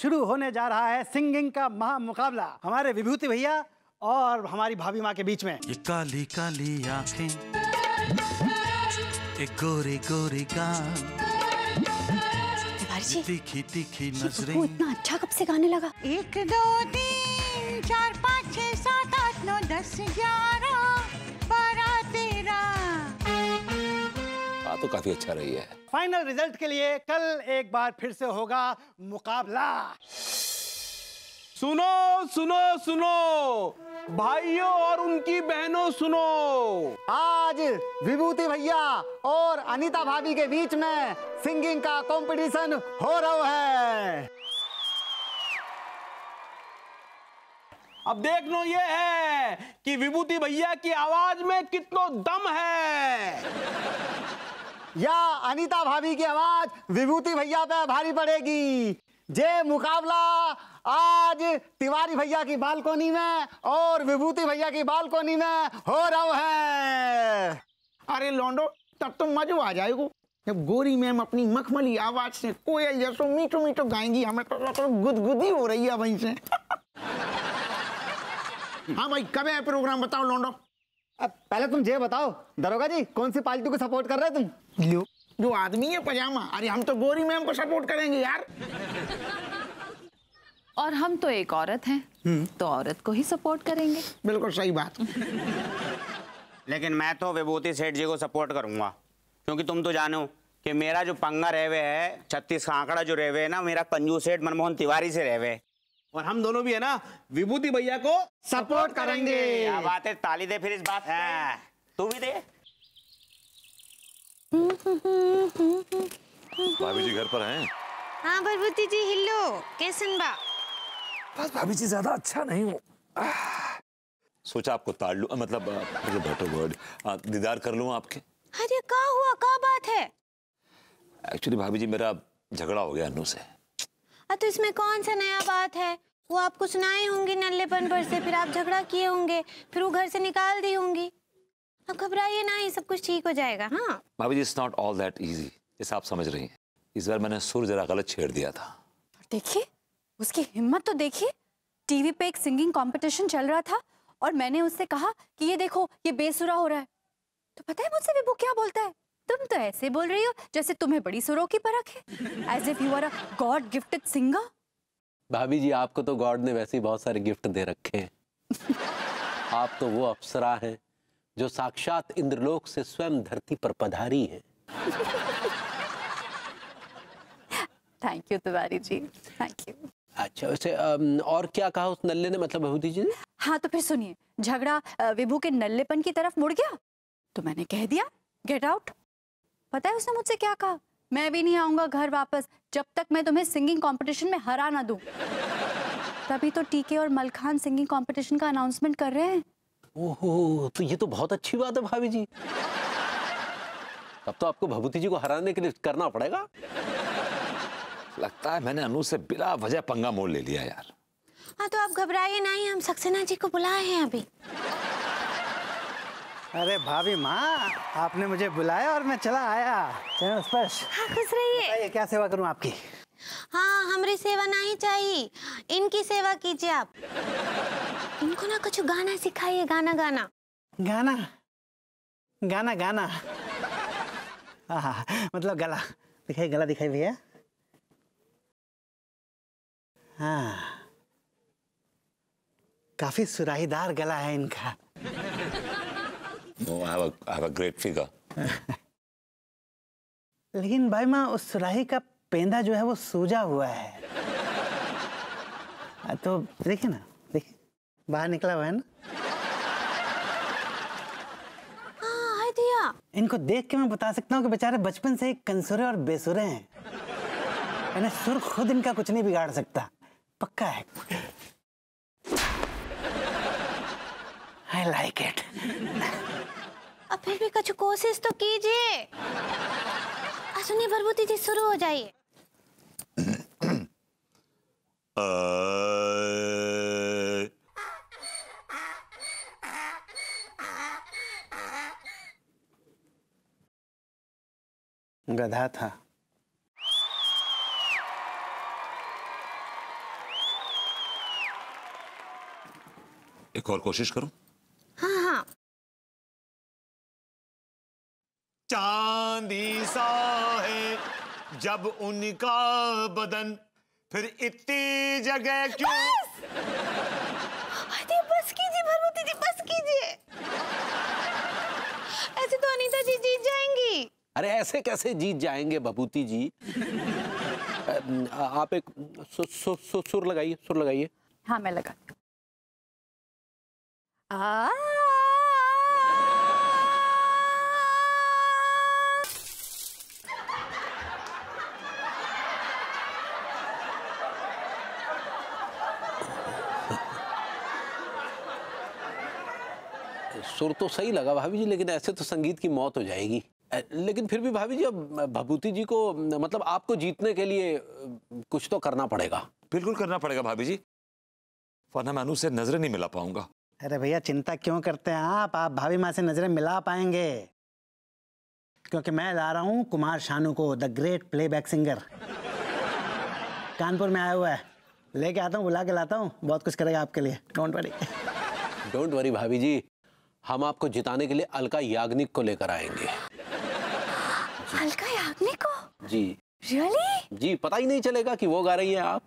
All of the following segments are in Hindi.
शुरू होने जा रहा है सिंगिंग का महा मुकाबला हमारे विभूति भैया और हमारी भाभी माँ के बीच में। ये काली काली आँखें एक गोरी गोरी जी तीखी तीखी नज़रें। इतना अच्छा कब से गाने लगा? एक दो तीन चार पाँच छः सात आठ नौ दस ग्यारह। बात तो काफ़ी अच्छा रही है। फाइनल रिज़ल्ट के लिए कल एक बार फिर से होगा मुकाबला। सुनो सुनो सुनो। भाइयों और उनकी बहनों सुनो। आज विभूति भैया और अनीता भाभी के बीच में सिंगिंग का कंपटीशन हो रहा है। अब देख लो ये है कि विभूति भैया की आवाज़ में कितना दम है। या अनीता भाभी की आवाज़ विभूति भैया पे भारी पड़ेगी। जे मुकाबला। आज तिवारी भैया की बालकोनी में और विभूति भैया की बालकोनी में हो रहा है। अरे लौंडो तब तो मजो आ जाएगा। जब गोरी मैम अपनी मखमली आवाज़ से कोयल जैसो मीठो मीठो गाएँगी हमें तो, तो गुदगुदी हो रही है वहीं से हाँ भाई कब है प्रोग्राम बताओ लौंडो? अब पहले तुम ये बताओ दरोगा जी कौन सी पार्टी को सपोर्ट कर रहे हो तुम? लो। जो आदमी है पजामा। अरे हम तो गोरी मैम को सपोर्ट करेंगे यार। और हम तो एक औरत हैं तो औरत को ही सपोर्ट करेंगे। बिल्कुल सही बात। लेकिन मैं तो विभूति सेठ जी को सपोर्ट करूँगा क्योंकि तुम तो जानो कि मेरा जो पंगा रहवे है छत्तीस का आंकड़ा जो रहवे है ना मेरा कंजू सेठ मनमोहन तिवारी से रहवे और हम दोनों भी है ना विभूति भैया को सपोर्ट करेंगे। क्या बात है ताली दे फिर इस बात है। तू भी दे। भाभी जी घर पर हैं? हाँ भरभूति जी हिलो कैसन बा? बस भाभी जी ज़्यादा अच्छा नहीं हूँ। सोचा आपको ताड़ लूँ मतलब बेटर वर्ड दीदार कर लूँ आपके। अरे का हुआ? का बात है? एक्चुअली भाभी जी मेरा झगड़ा हो गया अनु से। अ, तो इसमें कौन सा नया बात है? वो आपको सुनाई होंगी नल्लेपन पर से फिर आप झगड़ा किए होंगे फिर वो घर से निकाल दी होंगी। अब घबराइए ना ये सब कुछ ठीक हो जाएगा। हाँ। भाभी जी it's not all that easy जैसा आप समझ रही हैं। इस बार मैंने सुर जरा गलत छेड़ दिया था। देखिए उसकी हिम्मत तो देखिए। टीवी पे एक सिंगिंग कंपटीशन चल रहा था और मैंने उससे कहा कि ये देखो ये बेसुरा हो रहा है। तो पता है मुझसे विभू क्या बोलता है? तुम तो ऐसे बोल रही हो जैसे तुम्हें बड़ी सुरों की परख है। As if you are a god gifted singer भाभी जी आपको तो गॉड ने वैसे ही बहुत सारे गिफ्ट दे रखे हैं। आप तो वो अप्सरा हैं जो साक्षात इंद्रलोक से स्वयं धरती पर पधारी हैं। Thank you Tiwari ji. Thank you अच्छा वैसे और क्या कहा उस नल्ले ने मतलब भभूति जी ने हाँ तो फिर सुनिए। झगड़ा विभू के नल्लेपन की तरफ़ मुड़ गया? तो मैंने कह दिया गेट आउट पता है उसने मुझसे क्या कहा? मैं भी नहीं आऊँगा घर वापस। जब तक मैं तुम्हें सिंगिंग कंपटीशन में हरा ना दूँ। तभी तो टीके और मलखान सिंगिंग कंपटीशन का अनाउंसमेंट कर रहे हैं। ओहो तो ये तो बहुत अच्छी बात है भाभी जी। तब तो आपको भभूति जी को हराने के लिए करना पड़ेगा। लगता है मैंने अनु से बिला वजह पंगा मोड़ ले लिया यार। हाँ तो आप घबराइए नहीं हम सक्सेना जी को बुलाए हैं अभी। अरे भाभी माँ आपने मुझे बुलाया और मैं चला आया। चलो स्पर्श हाँ खुश रहिए। क्या सेवा करूँ आपकी? हाँ हमारी सेवा नहीं चाहिए। इनकी सेवा कीजिए आप। इनको ना कुछ गाना सिखाइए गाना गाना। गाना? गाना गाना? हाँ मतलब गला। दिखाई गला दिखाई भैया। हाँ। काफ़ी सुराहीदार गला है इनका। No, I have a, I have a great figure. लेकिन भाई माँ उस सुराही का पेंदा जो है वो सूजा हुआ है। हाँ, तो देखिए ना देखिए बाहर निकला हुआ है ना? हाँ दिया इनको देख के मैं बता सकता हूँ कि बेचारे बचपन से ही कंसुरे और बेसुरे हैं। मैंने सुर खुद इनका कुछ नहीं बिगाड़ सकता। पक्का है? आई लाइक इट अब फिर भी कुछ कोशिश तो कीजिए। सुनिए भरभूति जी शुरू हो जाइए। गधा था। एक और कोशिश करूँ? चांदी सा है जब उनका बदन फिर इतनी जगह क्यों? अरे बस कीजिए भरभूति जी बस कीजिए। ऐसे तो अनीता जी जीत जाएँगी। अरे ऐसे कैसे जीत जाएँगे भभूति जी? आप एक सु, सु, सु, सुर लगाइए सुर लगाइए। हाँ मैं लगा आ सुर तो सही लगा भाभी जी लेकिन ऐसे तो संगीत की मौत हो जाएगी। लेकिन फिर भी भाभी जी अब भभूति जी को मतलब आपको जीतने के लिए कुछ तो करना पड़ेगा। बिल्कुल करना पड़ेगा भाभी जी। वरना मैं अनु से नज़रें नहीं मिला पाऊँगा। अरे भैया चिंता क्यों करते हैं आप? आप भाभी माँ से नज़रें मिला पाएँगे। क्योंकि मैं ला रहा हूँ कुमार शानू को the great playback singer. Kanpur में आया हुआ है। लेके आता हूँ बुला के लाता हूँ। बहुत कुछ करेगा आपके लिए। Don't worry. डोंट वरी भाभी जी। हम आपको जिताने के लिए अलका याग्निक को लेकर आएँगे। हल्का याग्निक को? जी। रियली जी पता ही नहीं चलेगा कि वो गा रही है आप।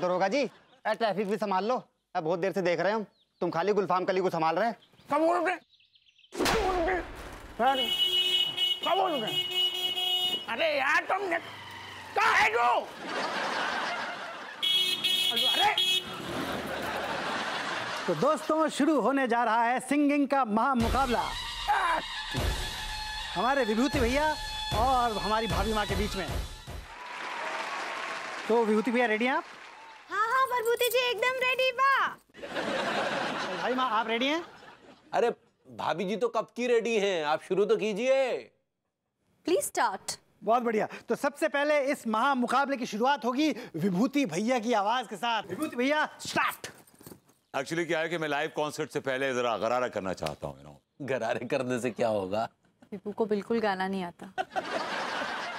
दरोगा जी ट्रैफ़िक भी संभाल लो। अ, बहुत देर से देख रहे हैं हम। तुम खाली गुलफाम कली को संभाल रहे हैं। बोल रहे अरे यार तुमने कहा है जो अरे। तो दोस्तों शुरू होने जा रहा है सिंगिंग का महामुकाबला। हमारे विभूति भैया और हमारी भाभी माँ के बीच में। तो विभूति भैया रेडी हैं आप? हाँ हाँ भरभूति जी एकदम रेडी बा। भाई माँ आप रेडी हैं? अरे भाभी जी तो कब की रेडी हैं? आप शुरू तो कीजिए। प्लीज़ स्टार्ट बहुत बढ़िया। तो सबसे पहले इस महा मुकाबले की शुरुआत होगी विभूति भैया की आवाज़ के साथ। विभूति भैया स्टार्ट एक्चुअली क्या है कि मैं लाइव कॉन्सर्ट से पहले जरा गरारा करना चाहता हूँ. गरारे करने से क्या होगा? विभू को बिल्कुल गाना नहीं आता।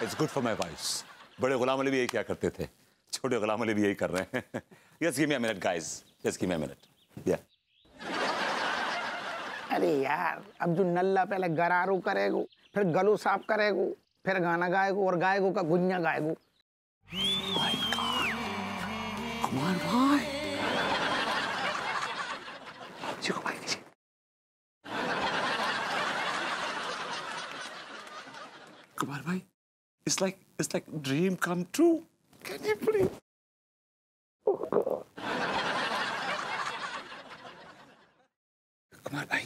It's good for my voice Bade Ghulam Ali भी यही क्या करते थे? छोटे गुलाम अली भी यही कर रहे हैं। Yes give me a minute guys just give me a minute yeah अरे यार अब जो नल्ला पहले गरारू करेगो। फिर गलू साफ़ करेगो फिर गाना गाएगो और गाएगो का गुंजा गाएगो। कुमार भाई। चिको भाई नीचे। कुमार भाई it's like it's like dream come true can you please Kumar भाई।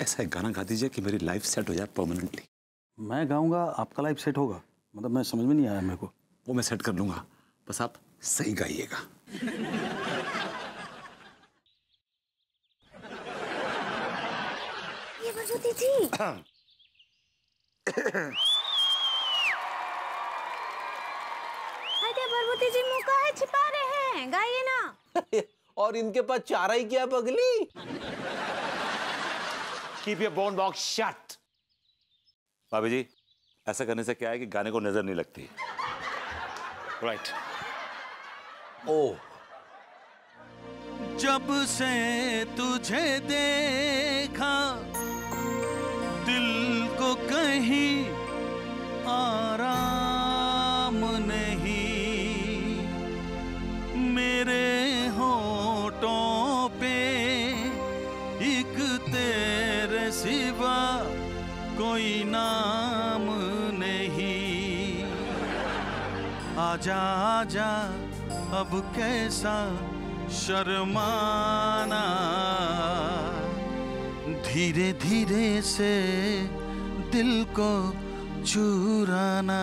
ऐसा एक गाना गा दीजिए कि मेरी लाइफ सेट हो जाए परमानेंटली मैं गाऊँगा आपका लाइफ सेट होगा। मतलब मैं समझ में नहीं आया मेरे को। वो मैं सेट कर लूँगा। बस आप सही गाइएगा। ये भरभूति जी अरे भरभूति जी मुँह काहे छिपा रहे हैं। गाइए ना। और इनके पास चारा ही क्या पगली? Keep your bone box shut भाभी जी ऐसा करने से क्या है कि गाने को नज़र नहीं लगती। Right oh. जब से तुझे देखा दिल को कहीं आराम आजा आजा अब कैसा शर्माना। धीरे धीरे से दिल को चुराना।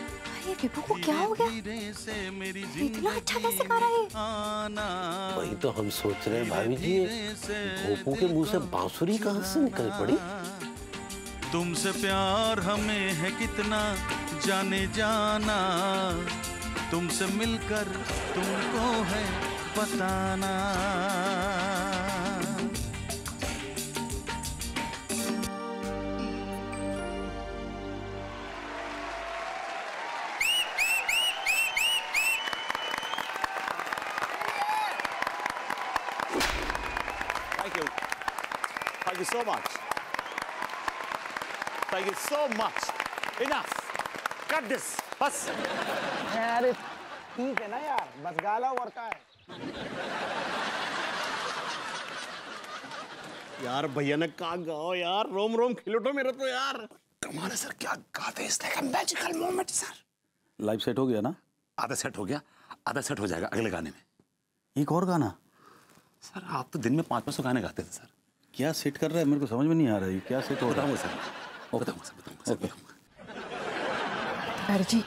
ये को क्या हो गया? मेरी इतना अच्छा कैसे गा रहा है? आना। वही तो हम सोच रहे हैं भाभी जी भोपू के मुँह से बांसुरी कहाँ से निकल पड़ी? तुमसे प्यार हमें है कितना जाने जाना। तुमसे मिलकर तुमको है बताना। So much. Thank you so much. Enough. Cut this. बस अरे ठीक है ना यार? बस गाला और का है? यार भैया ने कहा गाओ यार रोम रोम खिलोटो मेरे तो यार. कमाल है सर क्या गाते हैं magical moment sir. Live set हो गया ना? आधा सेट हो गया आधा सेट हो जाएगा अगले गाने में। एक और गाना? सर आप तो दिन में पाँच पाँच सौ गाने गाते थे सर। क्या सेट कर रहा है? मेरे को समझ में नहीं आ रहा है। क्या सेट हो रहा है? सर। बताऊँगा सर बताऊँगा बताऊँगा। तिवारी जी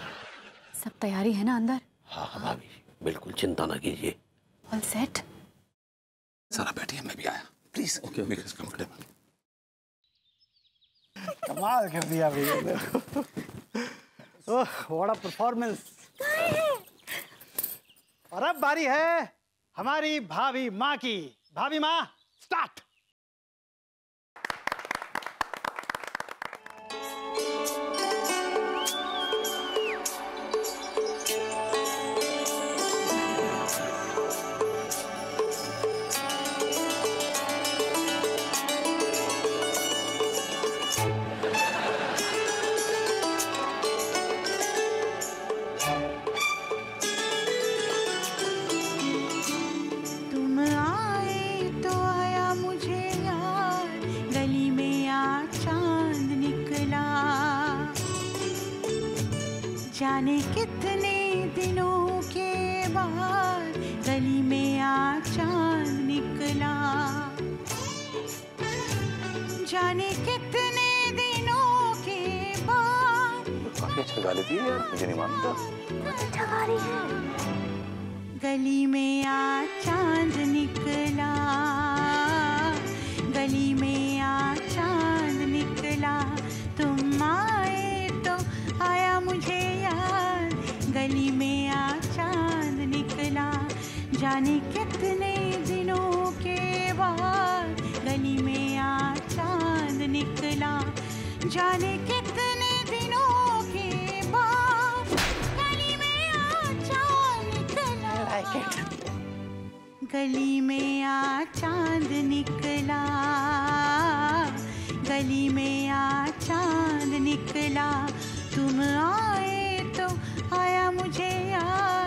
सब तैयारी है ना अंदर? हाँ हाँ भाभी बिल्कुल चिंता ना कीजिए। ऑल सेट सर बैठिए मैं भी आया। Please okay make it comfortable कमाल कर दिया भैया ने ओह व्हाट अ परफॉर्मेंस और अब बारी है हमारी भाभी माँ की। भाभी माँ स्टार्ट जाने कितने दिनों के बाद गली में आ चाँद निकला। जाने कितने दिनों के बाद काफ़ी अच्छा गा लेती है यार मुझे नहीं मानता। गली में आ चाँद निकला। गली में जाने कितने दिनों के बाद गली में आ चाँद निकला। जाने कितने दिनों के बाद गली में आ चाँद निकला। गली में आ चाँद निकला। गली में आ चाँद निकला। तुम आए तो आया मुझे याद।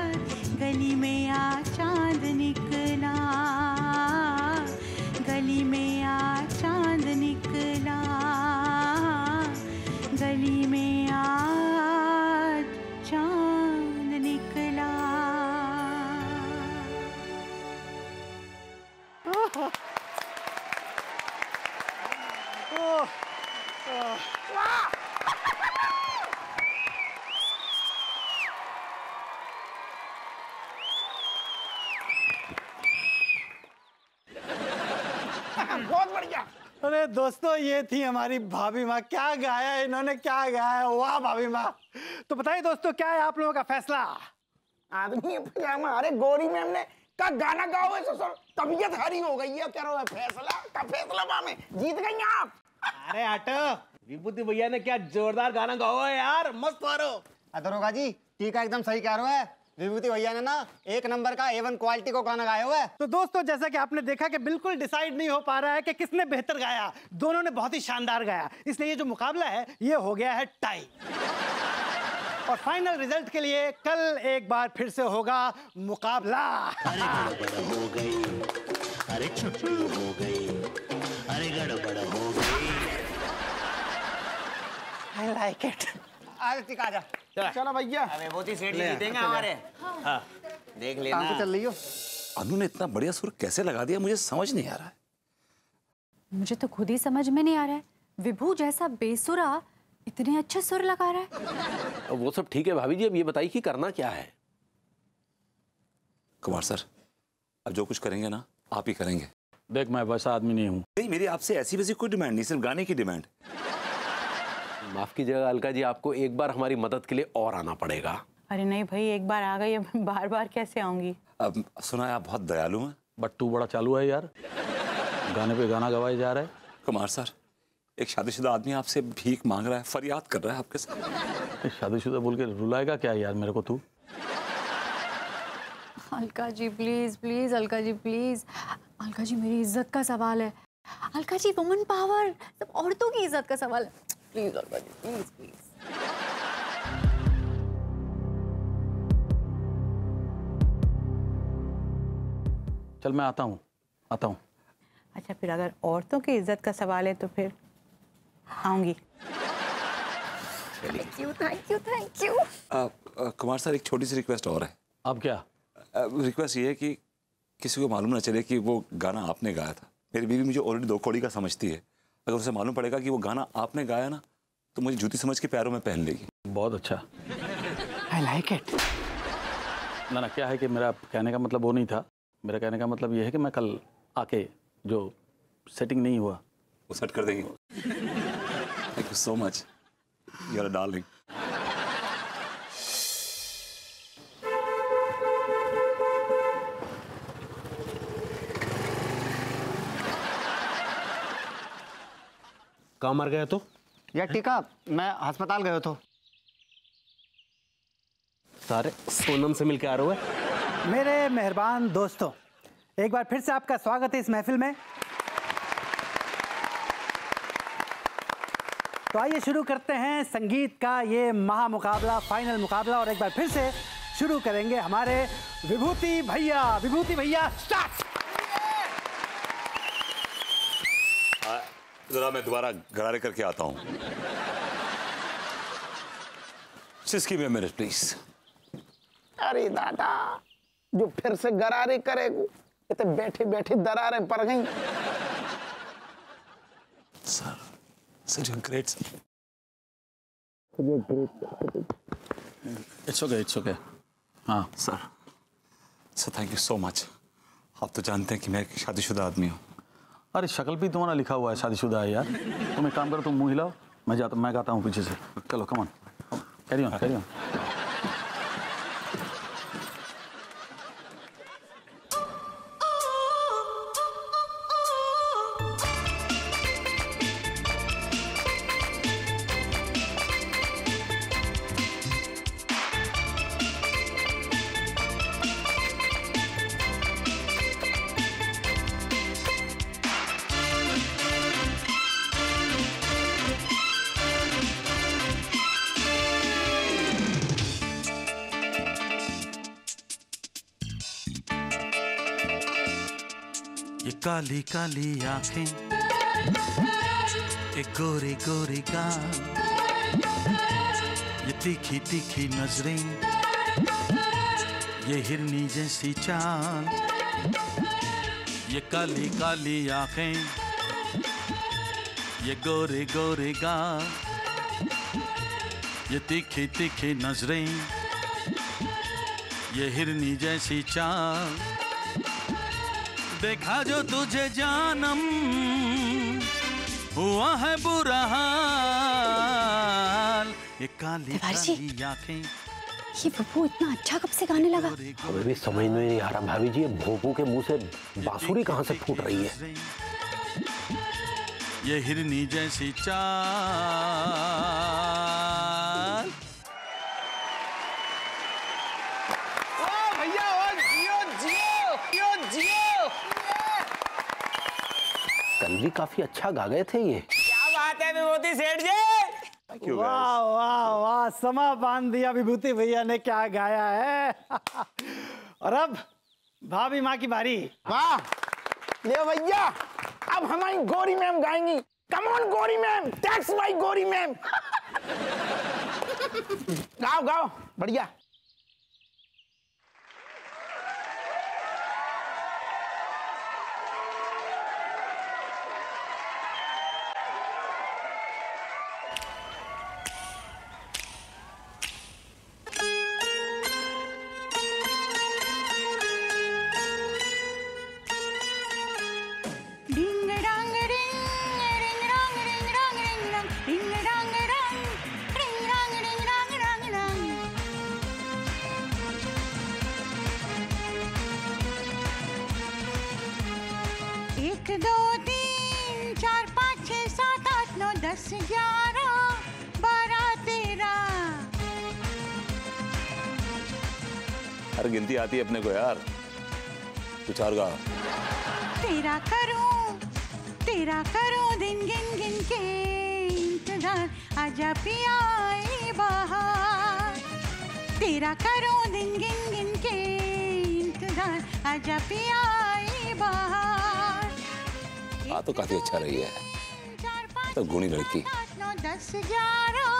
बहुत बढ़िया। अरे दोस्तों ये थी हमारी भाभी माँ। क्या गाया इन्होंने? क्या गाया है? वाह भाभी माँ। तो बताइए दोस्तों क्या है आप लोगों का फैसला? आदमी पजामा। अरे गोरी मैम ने का गाना गाओ ऐसे सर तबीयत हरी हो गई है कह रहा है फैसला का फैसला मामे जीत गई आप। अरे हटो विभूति भैया ने क्या जोरदार गाना गाओ है यार मस्त मारो। दरोगा जी टीका एकदम सही कह रहे है विभूति भैया ने ना एक नंबर का एवन क्वालिटी को गाना गाया हुआ है। तो दोस्तों जैसा कि आपने देखा कि बिल्कुल डिसाइड नहीं हो पा रहा है कि किसने बेहतर गाया दोनों ने बहुत ही शानदार गाया। इसलिए ये जो मुकाबला है ये हो गया है टाई और फाइनल रिज़ल्ट के लिए कल एक बार फिर से होगा मुकाबला। अरे गड़बड़ हो गई। अरे छुट्टी हो गई। अरे गड़बड़ हो गई। आई लाइक इट आज। टीका आ जा चलो भैया। अबे वो सेठ जी जीतेंगे हमारे। हाँ। देख लेना। पे चल रही हो। अनु ने इतना बढ़िया सुर कैसे लगा दिया मुझे समझ नहीं आ रहा है। मुझे तो खुद ही समझ में नहीं आ रहा है। विभू जैसा बेसुरा इतने अच्छे सुर लगा रहा है। वो सब ठीक है भाभी जी अब ये बताइए कि करना क्या है? कुमार सर अब जो कुछ करेंगे ना आप ही करेंगे। देख मैं वैसा आदमी नहीं हूँ। नहीं मेरी आपसे ऐसी वैसी कोई डिमांड नहीं सिर्फ़ गाने की डिमांड। माफ़ कीजिएगा अलका जी आपको एक बार हमारी मदद के लिए और आना पड़ेगा। अरे नहीं भाई एक बार आ गई अब बार बार कैसे आऊँगी? अब सुना है आप बहुत दयालु हैं। बट तू बड़ा चालू है यार। गाने पे गाना गवाए जा रहा है। कुमार सर एक शादीशुदा आदमी आपसे भीख मांग रहा है फरियाद कर रहा है आपके साथ। शादीशुदा बोल के रुलाएगा क्या यार मेरे को तू? Alka ji please please Alka ji please Alka ji मेरी इज़्ज़त का सवाल है। अलका जी वुमन पावर सब औरतों की इज़्ज़त का सवाल है। Please Alka ji please please चल मैं आता हूँ आता हूँ। अच्छा फिर अगर औरतों की इज़्ज़त का सवाल है तो फिर? आऊँगी। Thank you thank you thank you Kumar sir एक छोटी सी रिक्वेस्ट और है। अब क्या? रिक्वेस्ट ये है कि किसी को मालूम ना चले कि वो गाना आपने गाया था। मेरी बीवी मुझे ऑलरेडी दो कौड़ी का समझती है। अगर उसे मालूम पड़ेगा कि वो गाना आपने गाया ना तो मुझे जूती समझ के पैरों में पहन लेगी। बहुत अच्छा। आई लाइक इट ना ना क्या है कि मेरा कहने का मतलब वो नहीं था। मेरा कहने का मतलब ये है कि मैं कल आके जो सेटिंग नहीं हुआ वो सेट कर देंगे। Thank you so much you are darling कहाँ मर गए तो? यार टीका मैं अस्पताल गयो तो सारे सोनम से मिलके आ रहे हो? मेरे मेहरबान दोस्तों एक बार फिर से आपका स्वागत है इस महफिल में। तो आइए शुरू करते हैं संगीत का ये महामुकाबला फाइनल मुकाबला और एक बार फिर से शुरू करेंगे हमारे विभूति भैया। विभूति भैया स्टार्ट जरा मैं दोबारा गरारे करके आता हूँ। Me a minute, please. अरे दादा जो फिर से गरारे करेगू ये तो बैठे बैठे दरारें पड़ गई। Sir, sir, you're great. Sir. you're great. It's okay, it's okay. हाँ sir sir thank you so much आप तो जानते हैं कि मैं एक शादीशुदा आदमी हूँ अरे शक्ल भी तुम्हारा लिखा हुआ है शादीशुदा है यार तुम एक काम करो तुम मुँह हिलाओ मैं जाता मैं गाता हूँ पीछे से चलो come on carry on carry on काली काली आँखें। एक गोरे गोरे गाल। ये तीखी तीखी नज़रें। ये हिरनी जैसी चाल। ये काली काली आँखें। ये गोरे गोरे गाल। ये तीखी तीखी नज़रें। ये हिरनी जैसी चाल। देखा जो तुझे जानम हुआ है बुरा हाल। ये काली काली आँखें। ये बब्बू इतना अच्छा कब से गाने लगा? हमें भी समझ में नहीं आ रहा भाभी जी ये भोपू के मुँह से बांसुरी कहाँ से फूट रही है? ये हिरनी जैसी चाल। भी काफ़ी अच्छा गा गए थे ये। क्या बात है विभूति सेठ जी? वाह वाह वाह समा बाँध दिया विभूति भैया ने क्या गाया है? और अब भाभी माँ की बारी। वाह ले भैया अब हमारी गोरी मैम गाएँगी। कम ऑन गोरी मैम टैक्स माय गोरी मैम। गाओ गाओ बढ़िया। अरे गिनती आती है अपने को यार। तू चार गा। तेरा करूँ तेरा करूँ दिन गिन गिन के इंतज़ार आजा पिया ए बाहर। तेरा करूँ दिन गिन गिन के इंतज़ार आजा पिया ए बाहर। हाँ तो काफ़ी अच्छा रही है। तो गुणी लड़की। नौ दस ग्यारह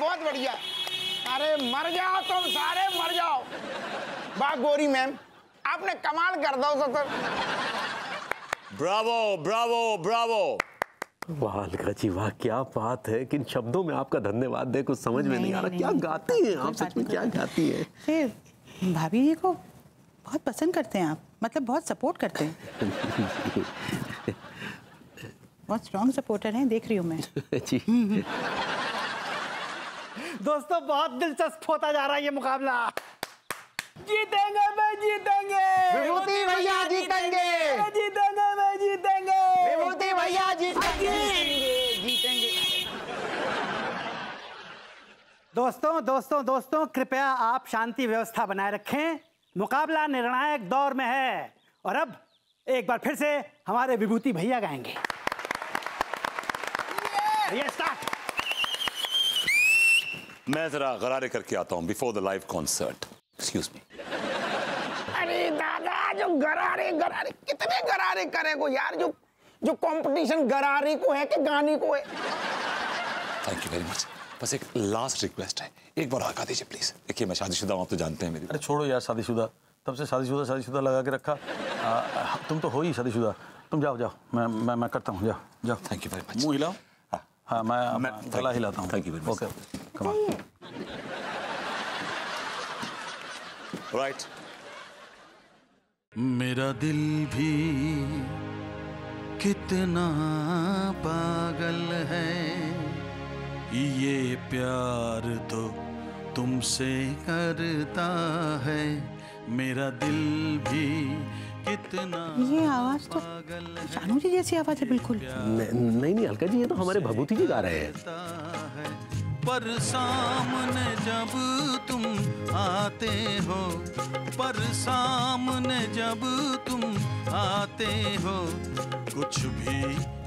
बहुत बढ़िया। अरे मर जाओ तुम सारे मर जाओ। वाह गोरी मैम आपने कमाल कर दो सर ब्रावो ब्रावो ब्रावो। वाह अलका जी वाह क्या बात है किन शब्दों में आपका धन्यवाद दे कुछ समझ में नहीं आ रहा। क्या गाती हैं आप सच में क्या गाती हैं? फिर भाभी जी को बहुत पसंद करते हैं आप मतलब बहुत सपोर्ट करते हैं। बहुत स्ट्रॉन्ग सपोर्टर हैं देख रही हूँ मैं। जी। दोस्तों बहुत दिलचस्प होता जा रहा है ये मुकाबला। जीतेंगे मैं जीतेंगे। विभूति भैया जीतेंगे। जीतेंगे। मैं जीतेंगे विभूति भैया जीतेंगे। जीतेंगे। दोस्तों दोस्तों दोस्तों कृपया आप शांति व्यवस्था बनाए रखें। मुकाबला निर्णायक दौर में है। और अब एक बार फिर से हमारे विभूति भैया गाएँगे। मैं जरा गरारे करके आता हूँ before the live concert excuse me अरे दादा जो गरारे गरारे कितने गरारे करेगो यार? जो जो कंपटीशन गरारे को है कि गाने को है? थैंक यू वेरी मच बस एक लास्ट रिक्वेस्ट है। एक बार आगा दीजिए प्लीज़ देखिए मैं शादीशुदा हूँ आप तो जानते हैं मेरी अरे छोड़ो यार शादीशुदा। तब से शादीशुदा शादीशुदा लगा के रखा। आ, तुम तो हो ही शादीशुदा। तुम जाओ जाओ। मैं मैं मैं करता हूँ जाओ जाओ। थैंक यू वेरी मच मुँह हिलाओ। हाँ। मैं, मैं- मैं गला हिलाता हूँ। Thank you very much. Okay come on right मेरा दिल भी कितना पागल है। ये प्यार तो तुमसे करता है। मेरा दिल भी कितना ये आवाज़ तो शानू जी जैसी आवाज़ है बिल्कुल। नहीं नहीं अलका जी ये तो हमारे भभूति जी गा रहे है। पर सामने जब तुम आते हो पर सामने जब तुम आते हो कुछ भी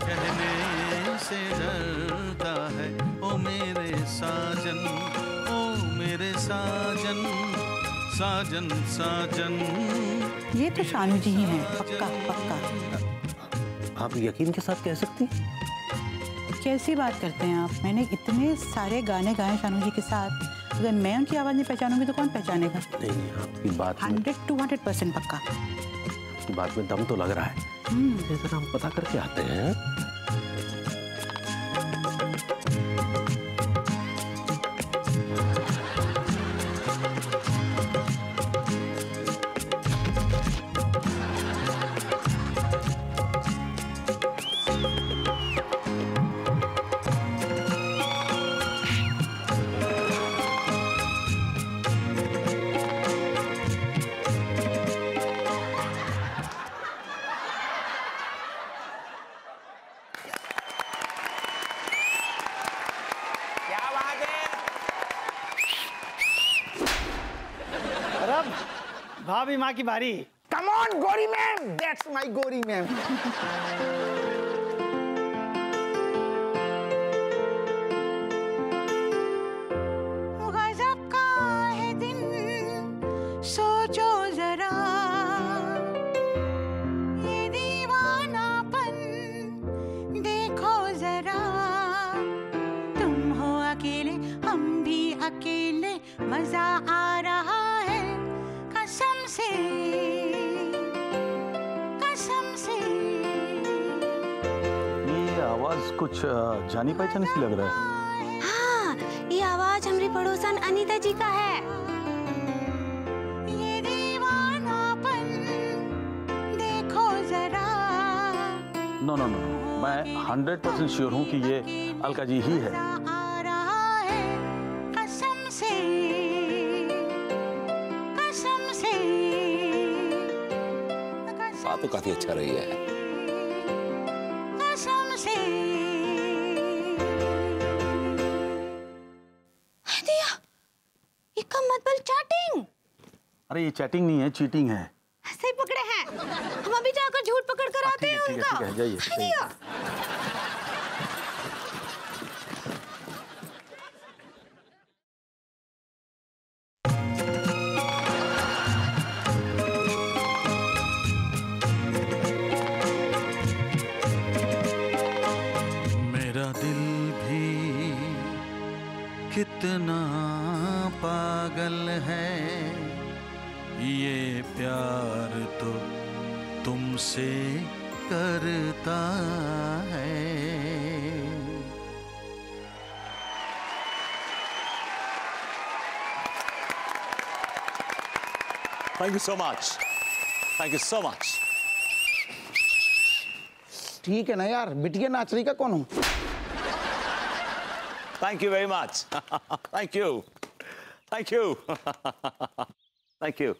कहने से डरता है ओ मेरे साजन ओ मेरे साजन साजन साजन ये तो शानू जी ही हैं पक्का पक्का। आप यकीन के साथ कह सकती हैं? कैसी बात करते हैं आप? मैंने इतने सारे गाने गाए शानू जी के साथ। अगर मैं उनकी आवाज़ नहीं पहचानूँगी तो कौन पहचानेगा? नहीं नहीं आपकी बात हंड्रेड टू हंड्रेड परसेंट पक्का। आपकी बात में दम तो लग रहा है। हम पता करके आते हैं। भाभी माँ की बारी। कमोन गोरी मैम। दैट्स माई गोरी मैम। कुछ जानी पहचानी सी लग रहा है। हाँ ये आवाज़ हमारी पड़ोसन अनीता जी का है। ये दीवानापन देखो जरा। नो नो नो मैं हंड्रेड परसेंट श्योर हूँ कि ये अलका जी ही है। आ रहा है कसम से। बात तो काफ़ी अच्छा रही है। चैटिंग नहीं है चीटिंग है। सही पकड़े हैं। हम अभी जाकर झूठ पकड़ कर आते हैं उनका। जाइए। thank you so much thank you so much ठीक है ना यार बिटिया नाच रही का कौन हूँ thank you very much thank you thank you thank you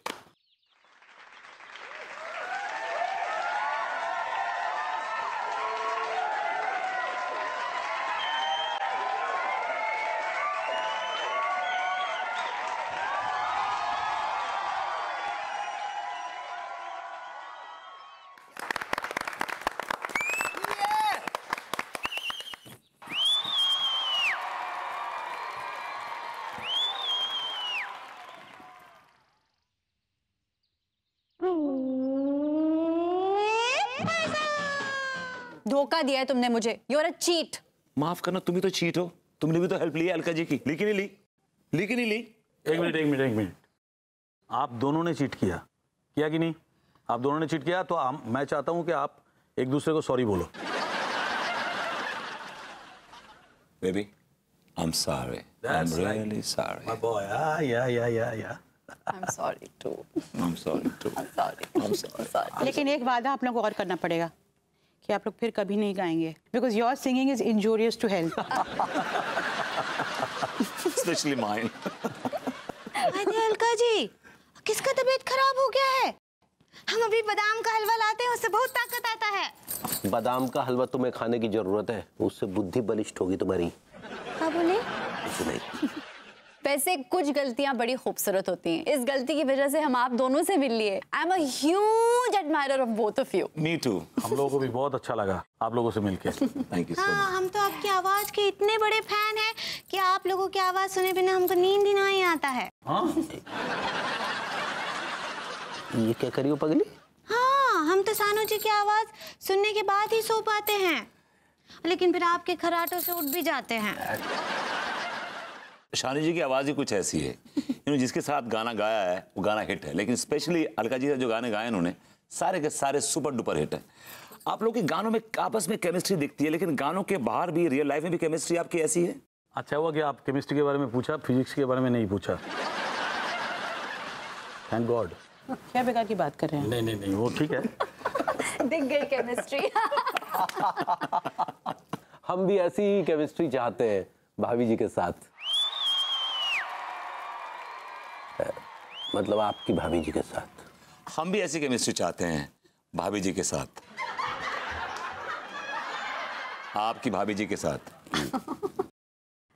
धोखा दिया है तुमने मुझे। यूर अ चीट माफ़ करना तुम ही तो चीट हो। तुमने भी तो हेल्प ली है अलका जी की। ली कि नहीं ली? ली कि नहीं ली? एक मिनट एक मिनट एक मिनट। आप दोनों ने चीट किया। किया कि नहीं? आप दोनों ने चीट किया तो हम मैं चाहता हूँ कि आप एक दूसरे को सॉरी बोलो। Baby I am sorry I am really sorry My boy, ah, yeah, yeah, yeah, yeah. I'm sorry too. I am sorry too I'm sorry. I'm sorry. लेकिन एक वादा आप लोग को और करना पड़ेगा। कि आप लोग फिर कभी नहीं गाएँगे। Because your singing is injurious to health specially mine Alka ji किसका तबीयत खराब हो गया है? हम अभी बादाम का हलवा लाते हैं उससे बहुत ताकत आता है। बादाम का हलवा तुम्हें खाने की ज़रूरत है उससे बुद्धि बलिष्ठ होगी तुम्हारी। क्या बोले? नहीं। वैसे कुछ गलतियाँ बड़ी खूबसूरत होती हैं। इस गलती की वजह से हम आप दोनों से मिल लिए। I am a huge admirer of both of you me too हम लोगों को भी बहुत अच्छा लगा आप लोगों से मिलके। थैंक यू हाँ हम तो आपकी आवाज़ के इतने बड़े फ़ैन हैं कि आप लोगों की आवाज़ सुने बिना हमको नींद ही नहीं आता है। ये क्या करी हो पगली? हाँ हम तो सानू जी की आवाज़ सुनने के बाद ही सो पाते हैं। लेकिन फिर आपके खराटों से उठ भी जाते हैं। शानी जी की आवाज़ ही कुछ ऐसी है। इन्होंने जिसके साथ गाना गाया है वो गाना हिट है लेकिन स्पेशली अलका जी का जो गाने गाए उन्होंने सारे के सारे सुपर डुपर हिट है। आप लोग के गानों में आपस में केमिस्ट्री दिखती है लेकिन गानों के बाहर भी रियल लाइफ में भी केमिस्ट्री आपकी ऐसी है? अच्छा हुआ कि आप केमिस्ट्री के बारे में पूछा फिजिक्स के बारे में नहीं पूछा? थैंक गॉड क्या बेकार की बात कर रहे हैं? नहीं नहीं नहीं वो ठीक है। दिख गई केमिस्ट्री हम भी ऐसी केमिस्ट्री चाहते हैं भाभी जी के साथ। मतलब आपकी भाभी जी के साथ। हम भी ऐसी केमिस्ट्री चाहते हैं भाभी जी के साथ। आपकी भाभी जी के साथ।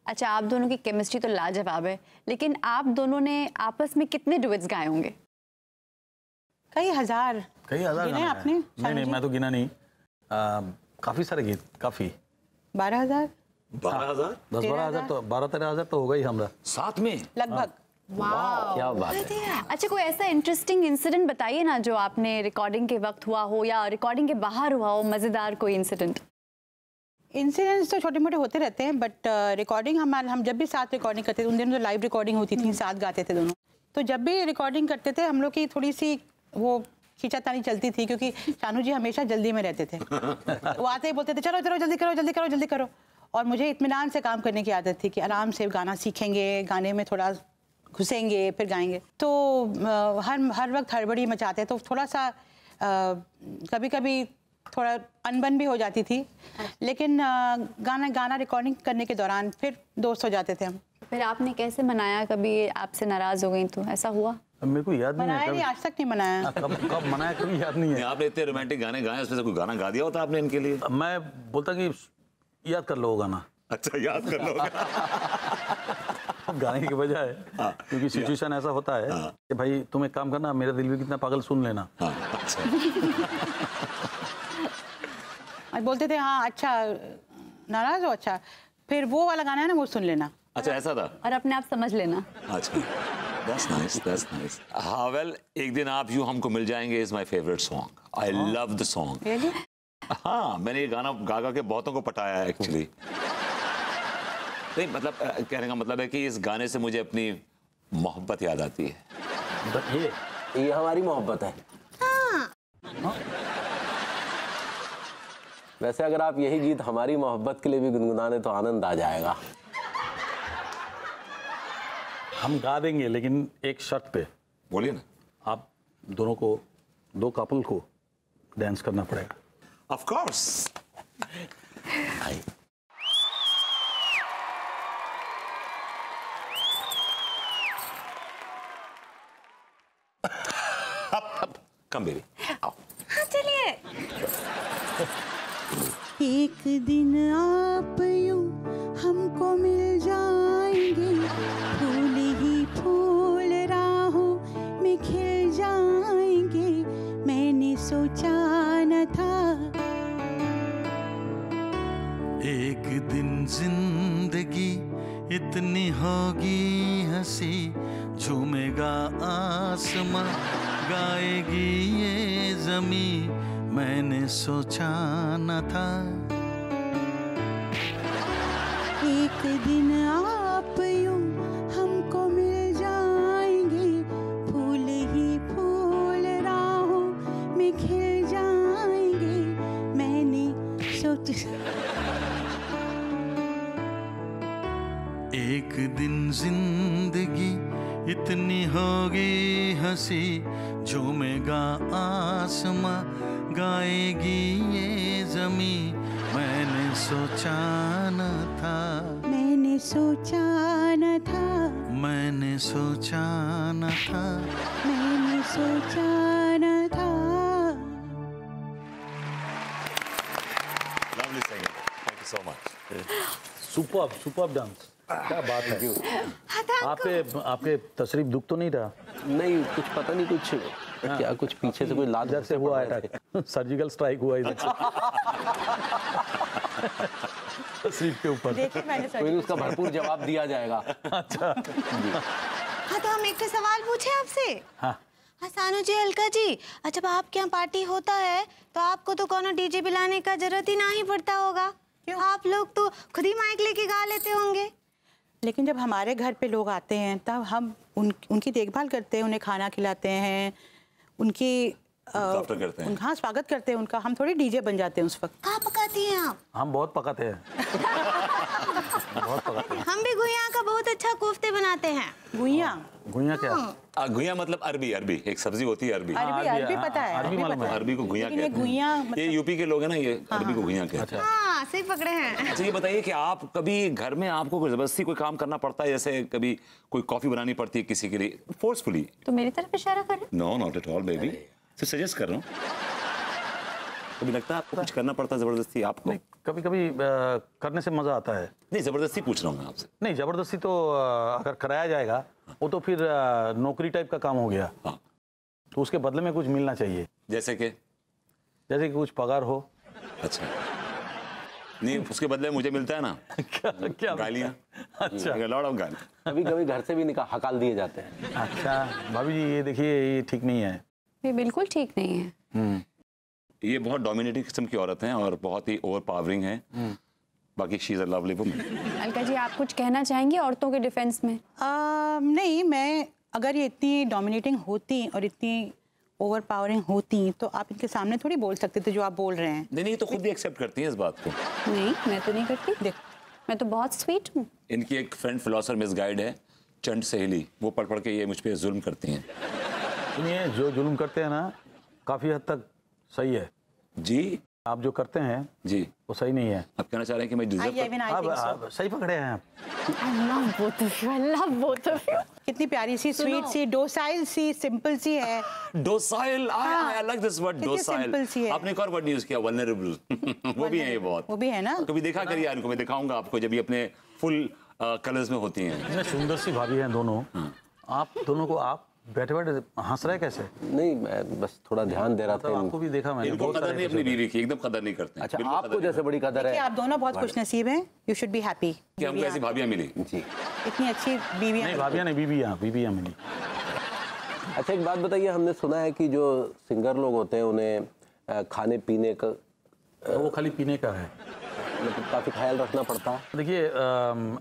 अच्छा आप दोनों की केमिस्ट्री तो लाजवाब है लेकिन आप दोनों ने आपस में कितने डुएट्स गाए होंगे? कई हज़ार। कई हज़ार गिने आपने, नहीं नहीं मैं तो गिना नहीं। आ, काफ़ी सारे गीत काफ़ी। बारह हज़ार? बारह हज़ार? दस बारह हज़ार तो बारह तेरह हज़ार तो होगा ही हमारा। साथ में? लगभग। क्या बात है। अच्छा कोई ऐसा इंटरेस्टिंग इंसिडेंट बताइए ना जो आपने रिकॉर्डिंग के वक्त हुआ हो या रिकॉर्डिंग के बाहर हुआ हो मज़ेदार कोई इंसिडेंट इंसिडेंट्स तो छोटे मोटे होते रहते हैं बट रिकॉर्डिंग हमारे हम जब भी साथ रिकॉर्डिंग करते थे उन दिनों तो लाइव रिकॉर्डिंग होती थी साथ गाते थे दोनों। तो जब भी रिकॉर्डिंग करते थे हम लोग की थोड़ी सी वो खींचातानी चलती थी क्योंकि शानू जी हमेशा जल्दी में रहते थे। वो आते ही बोलते थे चलो चलो जल्दी करो जल्दी करो जल्दी करो। और मुझे इतमान से काम करने की आदत थी कि आराम से गाना सीखेंगे गाने में थोड़ा घुसेंगे फिर गाएँगे। तो हर हर वक्त हड़बड़ी मचाते तो थोड़ा सा कभी कभी थोड़ा अनबन भी हो जाती थी। लेकिन गाना गाना रिकॉर्डिंग करने के दौरान फिर दोस्त हो जाते थे हम। फिर आपने कैसे मनाया? कभी आपसे नाराज़ हो गई तो ऐसा हुआ? मेरे को याद नहीं है मनाया नहीं आज तक नहीं मनाया। हाँ, कब कब मनाया कभी याद नहीं है। आपने इतने रोमांटिक गाने गाए उसमें से कोई गाना गा दिया होता आपने इनके लिए? मैं बोलता कि याद कर लो गाना। अच्छा याद कर लो। गाने की वजह है। क्योंकि सिचुएशन ऐसा होता है कि भाई तुम एक काम करना मेरा दिल भी कितना पागल सुन लेना। और बोलते थे हाँ अच्छा नाराज़ हो अच्छा। फिर वो वाला गाना है ना वो सुन लेना। अच्छा ऐसा था? और अपने आप समझ लेना। अच्छा। दैट्स नाइस दैट्स नाइस हाँ वेल एक दिन आप यूँ हमको मिल जाएँगे is my favourite song I love the song हाँ मैंने ये गाना गा गा के बहुतों को पटाया है एक्चुअली नहीं मतलब कहने का मतलब है कि इस गाने से मुझे अपनी मोहब्बत याद आती है। ये ये हमारी मोहब्बत है। वैसे अगर आप यही गीत हमारी मोहब्बत के लिए भी गुनगुनाने तो आनंद आ जाएगा। हम गा देंगे लेकिन एक शर्त पे। बोलिए ना। आप दोनों को दो कपल को डांस करना पड़ेगा। ऑफ़ कोर्स कम बेबी हाँ चलिए। एक दिन आप यूँ हमको मिल जाएँगे। फूल ही फूल राहों में खिल जाएँगे। मैंने सोचा न था। एक दिन ज़िंदगी इतनी होगी हँसी झूमेगा आसमां। गाएगी ये जमी मैंने सोचा न था। एक दिन एक दिन ज़िंदगी इतनी होगी हँसी झूमेगा आसमां गाएगी ये जमी। मैंने सोचा न था। मैंने सोचा न था। मैंने सोचा न था। मैंने सोचा न था। Lovely singing thank you so much super super dance क्या बात है? आपके आपके तशरीफ़ दुख तो नहीं रहा नहीं कुछ पता नहीं कुछ क्या कुछ पीछे से कोई लाद इधर से हुआ अटैक सर्जिकल स्ट्राइक हुआ इधर से। तशरीफ़ के ऊपर। कोई उसका भरपूर जवाब दिया जाएगा। अच्छा। हाँ तो हम एक तो सवाल पूछे आपसे। हाँ। हाँ जी अलका जी अच्छा जब आपके यहाँ पार्टी होता है तो आपको तो कोनो डीजे बुलाने का ज़रूरत ही ना ही पड़ता होगा। क्यों? आप लोग तो खुद ही माइक लेके गा लेते होंगे। लेकिन जब हमारे घर पे लोग आते हैं, तब हम उन, उनकी देखभाल करते हैं, उन्हें खाना खिलाते हैं, उनकी करते हैं। हाँ स्वागत करते हैं उनका हम थोड़ी डीजे बन जाते हैं उस वक्त। कहाँ पकाती हैं आप? हम बहुत पकाते हैं। बहुत पकाते हैं। हम भी गुइया का बहुत अच्छा कोफ्ते बनाते हैं। गुइया? गुइया क्या? आ, गुइया मतलब अरबी अरबी। एक सब्ज़ी होती है अरबी। अरबी अरबी, अरबी हाँ, पता है। अरबी मालूम पता है। है अरबी को गुइया ये कहते हैं। ये मतलब यूपी के लोग हैं ना ये अरबी को गुइया कहते हैं। हाँ सही पकड़े हैं। अच्छा ये बताइए कि आप कभी घर में आपको कोई ज़बरदस्ती कोई काम करना पड़ता है? जैसे कभी कोई कॉफ़ी बनानी पड़ती है किसी के लिए? फोर्सफुली तो मेरी तरफ़ इशारा कर no not at all baby सिर्फ़ सजेस्ट कर रहा हूँ। कभी लगता है आपको कुछ करना पड़ता है ज़बरदस्ती आपको? नहीं कभी कभी करने से मज़ा आता है। नहीं ज़बरदस्ती पूछ रहा हूँ मैं आपसे। नहीं ज़बरदस्ती तो अगर कराया जाएगा वो तो फिर नौकरी टाइप का काम हो गया। हाँ। तो उसके बदले में कुछ मिलना चाहिए। जैसे कि? जैसे कि कुछ पगार हो। अच्छा। नहीं उसके बदले मुझे मिलता है ना। क्या क्या गालियाँ। अच्छा। लॉर्ड ऑफ़ गाली कभी कभी घर से भी निकाल हकाल दिए जाते हैं। अच्छा। भाभी जी ये देखिए ये ठीक नहीं है। ये बिल्कुल ठीक नहीं है। हम्म। ये बहुत डोमिनेटिंग किस्म की औरत हैं और बहुत ही ओवर पावरिंग है बाकी she is a lovely woman Alka ji आप कुछ कहना चाहेंगे औरतों के डिफेंस में? अ, नहीं मैं अगर ये इतनी डोमिनेटिंग होती और इतनी ओवर पावरिंग होती तो आप इनके सामने थोड़ी बोल सकते थे जो आप बोल रहे हैं। नहीं नहीं तो खुद भी एक्सेप्ट करती हैं इस बात को। नहीं मैं तो नहीं करती। देख। मैं तो बहुत स्वीट हूँ। इनकी एक फ्रेंड फिलोसफर मिस गाइड है चंड सहेली। वो पढ़ पढ़ के ये मुझ पर जुल्म करती हैं। सुनिए जो जुल्म करते हैं ना काफ़ी हद तक सही है। जी। आप जो करते हैं जी। वो सही नहीं है। आप कहना चाह रहे हैं कि मैं डिजर्व I even आप, so. आप सही पकड़े हैं आप। I love both of you. I love both of you. कितनी प्यारी सी स्वीट सी डोसाइल सी सिंपल सी है। Docile I I like this word docile है। आपने एक और वर्ड यूज़ किया वल्नरेबल वो भी है ये बहुत। वो भी है ना? कभी देखा करिए इनको मैं दिखाऊँगा आपको जब ये अपने फुल कलर्स में होती हैं। इतने सुंदर सी भाभी हैं दोनों। आप दोनों को आप बैठे बैठे हंस रहे कैसे? नहीं मैं बस थोड़ा ध्यान दे रहा था। मतलब आपको भी देखा मैंने इनको बहुत कदर नहीं अपनी बीवी की एकदम कदर नहीं करते। अच्छा आपको जैसे बड़ी कदर है। आप दोनों बहुत खुश नसीब हैं। यू शुड बी हैप्पी कि हमको ऐसी भाभियाँ मिली। जी। इतनी अच्छी बीवियाँ नहीं भाभियाँ नहीं बीबियाँ बीबियाँ मिली। अच्छा एक बात बताइए हमने सुना है कि जो सिंगर लोग होते हैं उन्हें खाने पीने का वो खाली पीने का है। मतलब काफ़ी ख्याल रखना पड़ता है। देखिए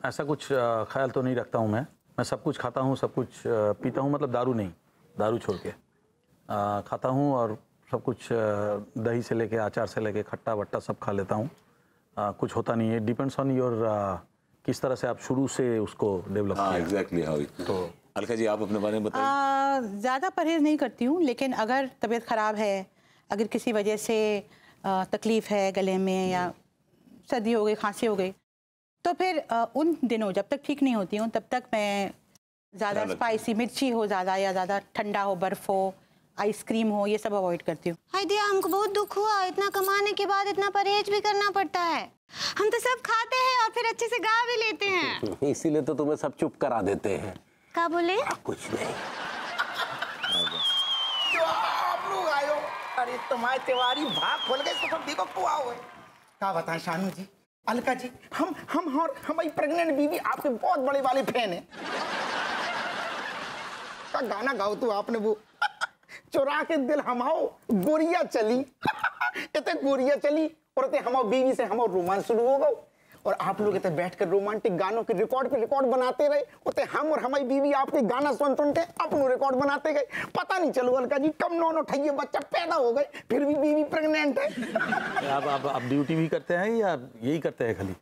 ऐसा कुछ ख्याल तो नहीं रखता हूँ मैं। मैं सब कुछ खाता हूँ सब कुछ पीता हूँ मतलब दारू नहीं दारू छोड़ के। अ, खाता हूँ और सब कुछ दही से लेके अचार से लेके खट्टा वट्टा सब खा लेता हूँ। कुछ होता नहीं है। डिपेंड्स ऑन योर किस तरह से आप शुरू से उसको डेवलप हाँ एग्जैक्टली हाँ तो अलका जी आप अपने बारे में बताइए। ज़्यादा परहेज नहीं करती हूँ लेकिन अगर तबीयत ख़राब है अगर किसी वजह से तकलीफ़ है गले में या सर्दी हो गई खांसी हो गई तो फिर उन दिनों जब तक ठीक नहीं होती हूँ तब तक मैं ज़्यादा स्पाइसी मिर्ची हो ज़्यादा या ज़्यादा ठंडा हो बर्फ़ हो आइसक्रीम हो ये सब अवॉइड करती हूँ। हाय दिया हमको बहुत दुख हुआ। इतना कमाने के बाद इतना परहेज भी करना पड़ता है। हम तो सब खाते हैं और फिर अच्छे से गा भी लेते हैं। इसीलिए तो तुम्हें सब चुप करा देते हैं। क्या बोले? आ, कुछ नहीं। तो आप लोग आयो। अरे तुम्हारे तिवारी भाग खोल गए तो सब देखो को आओ क्या बताएँ शानू जी? अलका जी, हम हम और हमारी प्रेग्नेंट बीवी आपके बहुत बड़े वाले फ़ैन है। गाना गाओ तो आपने वो, चुरा के दिल हमाओ, गोरिया चली। इतने गोरिया चली, और हमारे बीवी से हमारा रोमांस शुरू हो गओ और आप लोग इतने बैठ कर रोमांटिक गानों के रिकॉर्ड पे रिकॉर्ड बनाते रहे उतने हम और हमारी बीवी आपके गाना सुन सुन के अपनों रिकॉर्ड बनाते गए। पता नहीं चलो अलका जी कम नौ नौ ठैये बच्चा पैदा हो गए फिर भी बीवी प्रेग्नेंट है। आप आप आप ड्यूटी भी करते हैं या यही करते हैं खाली?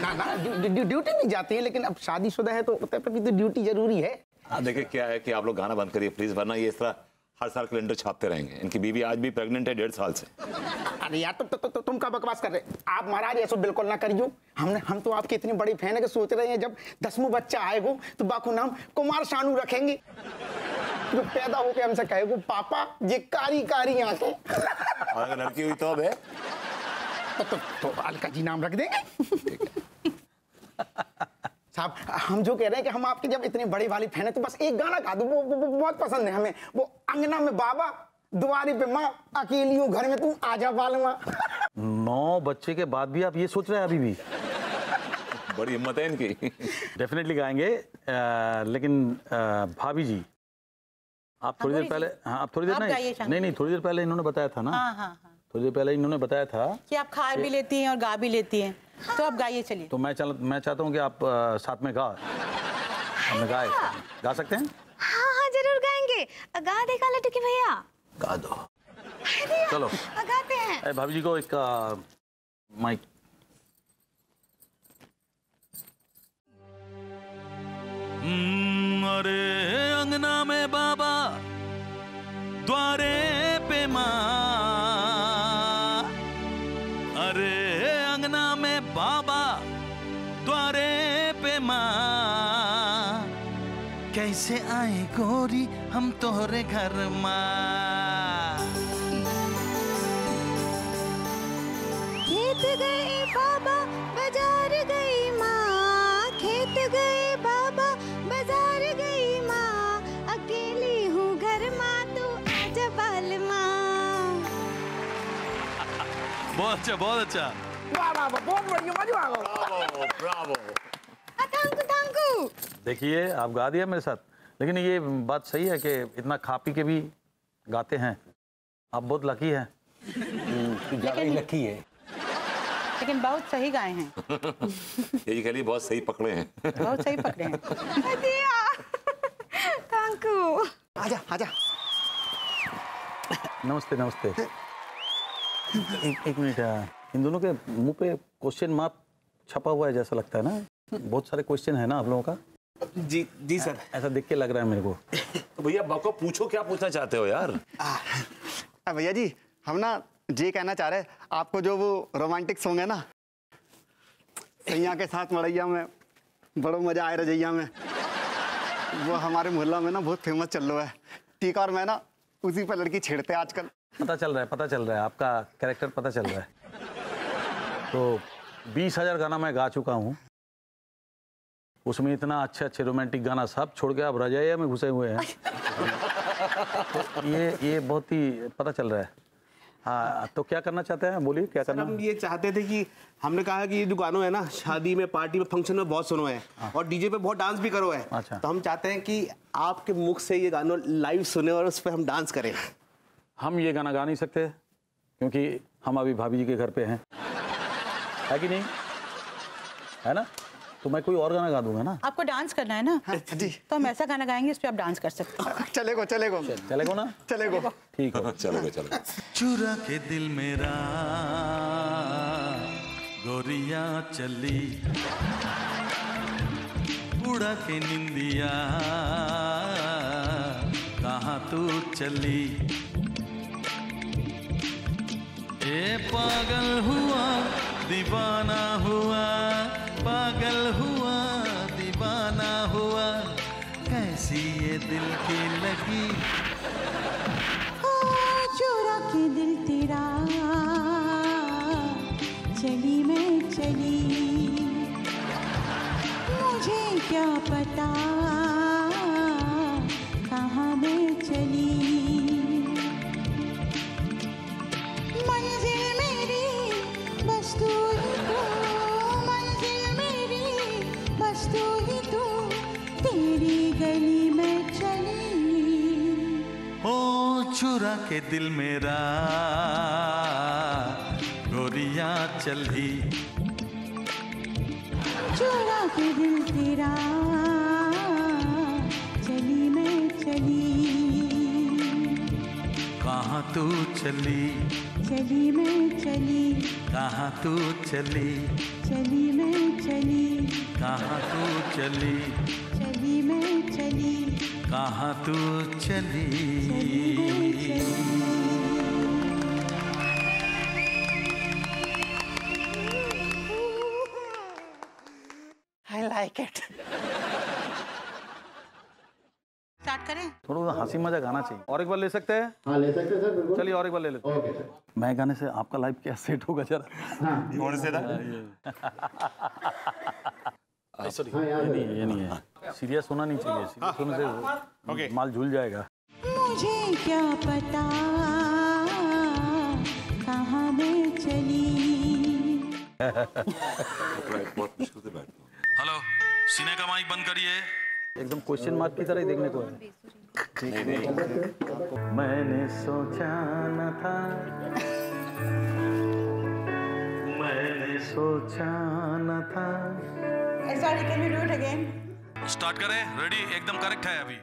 ना ना ड्यू- ड्यू- ड्यूटी नहीं जाती है लेकिन अब शादीशुदा है तो उतने पे भी तो ड्यूटी ज़रूरी है। हाँ देखिए क्या है कि आप लोग गाना बंद करिए प्लीज़ वरना ये इस तरह हर साल कैलेंडर छापते रहेंगे। इनकी बीवी आज भी प्रेग्नेंट है डेढ़ साल से। अरे यार तो, तो, तो, तो तुम का बकवास कर रहे आप महाराज ऐसा बिल्कुल ना करियो। हमने हम तो आपके इतने बड़े फ़ैन है कि सोच रहे हैं जब दसवां बच्चा आएगो तो बाकू नाम कुमार शानू रखेंगे। जो पैदा होके हमसे कहेगो पापा ये कारी कारी आँखें अगर लड़की हुई तो अब है। तो, तो, तो अलका जी नाम रख देंगे। साहब हम जो कह रहे हैं कि हम आपके जब इतने बड़े वाली फ़ैन है तो बस एक गाना गा दो वो, वो, वो बहुत पसंद है हमें। वो अंगना में बाबा दुआरी पे माँ अकेली हूँ घर में तू आजा बालवा। नौ बच्चे के बाद भी आप ये सोच रहे हैं अभी भी? बड़ी हिम्मत है इनकी। डेफिनेटली गाएँगे अ, लेकिन भाभी जी आप थोड़ी देर पहले हाँ आप थोड़ी देर नहीं नहीं नहीं थोड़ी देर पहले इन्होंने बताया था ना। हाँ हाँ हाँ। थोड़ी देर पहले इन्होंने बताया था कि आप खा भी लेती हैं और गा भी लेती हैं। तो आप गाइए चलिए। तो मैं चल मैं चाहता हूँ कि आप अ, साथ में गा। हमने गाए। गा सकते हैं? हाँ हाँ ज़रूर गाएँगे। गा देगा लटकी भैया। गा दो। चलो। गाते हैं। अरे भाभी जी को एक माइक। हम्म, अरे अंगना में बाबा द्वारे पे माँ। कैसे आए गोरी हम तोहरे घर माँ। खेत गए बाबा बाज़ार गई माँ। खेत गए बाबा बाज़ार गई माँ। अकेली हूँ घर माँ तू आजा बाल माँ। बहुत अच्छा बहुत अच्छा। वाह वाह वाह, बहुत बढ़िया मज़ा आ गया। Bravo bravo thank you thank you. देखिए आप गा दिया मेरे साथ। लेकिन ये बात सही है कि इतना खा पी के भी गाते हैं। आप बहुत लकी हैं। ज़्यादा ही लकी है। लेकिन बहुत सही गाए हैं। यही कह बहुत सही पकड़े हैं। बहुत सही पकड़े हैं। दिया। थैंक यू आजा आजा। नमस्ते नमस्ते। एक एक मिनट इन दोनों के मुँह पे क्वेश्चन मार्क छपा हुआ है जैसा लगता है ना? बहुत सारे क्वेश्चन है ना आप लोगों का? जी जी सर। ऐसा देख के लग रहा है मेरे को। तो भैया बको पूछो क्या पूछना चाहते हो यार? भैया जी हम ना जी कहना चाह रहे आपको जो वो रोमांटिक सॉन्ग है ना सैया के साथ मड़ैया में बड़ो मज़ा आए रजैया में वो हमारे मोहल्ला में ना बहुत फ़ेमस चल रहा है। टीका और मैं ना उसी पर लड़की छेड़ते हैं आजकल। पता चल रहा है पता चल रहा है आपका कैरेक्टर पता चल रहा है। तो बीस हज़ार गाना मैं गा चुका हूँ। उसमें इतना अच्छे अच्छे रोमांटिक गाना सब छोड़ के आप रजाइया में घुसे हुए हैं। तो ये ये बहुत ही पता चल रहा है। हाँ तो क्या करना चाहते हैं? बोलिए क्या करना हम ये चाहते थे कि हमने कहा कि ये जो गानों है ना शादी में पार्टी में फ़ंक्शन में बहुत सुनो है और डीजे पे बहुत डांस भी करो है। अच्छा। तो हम चाहते हैं कि आपके मुख से ये गानों लाइव सुने और उस पर हम डांस करें। हम ये गाना गा नहीं सकते क्योंकि हम अभी भाभी जी के घर पे हैं। है कि नहीं? है ना? तो मैं कोई और गाना गा दूँगा ना? आपको डांस करना है ना? जी। तो हम ऐसा गाना गाएँगे इस पे आप डांस कर सकते हैं। चलेगो चलेगो। चलेगो ना? चलेगो। ठीक है। चलो चलो चुरा के दिल मेरा गोरिया चली। उड़ा के निंदिया कहाँ तू चली? ए पागल हुआ दीवाना हुआ। दिल तेरा चली मैं चली। मुझे क्या पता कहाँ मैं चली? चुरा के दिल मेरा। गोरिया चली चोरा के दिल तेरा। चली मैं चली। कहाँ तू चली? चली मैं चली। कहाँ तू चली? चली मैं चली। कहाँ तू चली? चली मैं चली। कहाँ तू चली? आई लाइक इट स्टार्ट करें। थोड़ा हँसी मज़ा गाना चाहिए। और एक बार ले सकते हैं? हाँ ले सकते सर बिल्कुल। चलिए और एक बार ले लेते हैं। मैं गाने से आपका लाइफ क्या सेट होगा जरा? कौन से था सॉरी ये। नहीं ये नहीं है। सीरियस होना नहीं चाहिए सीरियस होने से माल झूल जाएगा। मुझे क्या पता कहाँ मैं चली? हेलो सीने का माइक बंद करिए। एकदम क्वेश्चन मार्क की तरह ही देखने को है। मैंने सोचा न था। मैंने सोचा न था। Sorry can you do it again start करें। रेडी एकदम करेक्ट है अभी।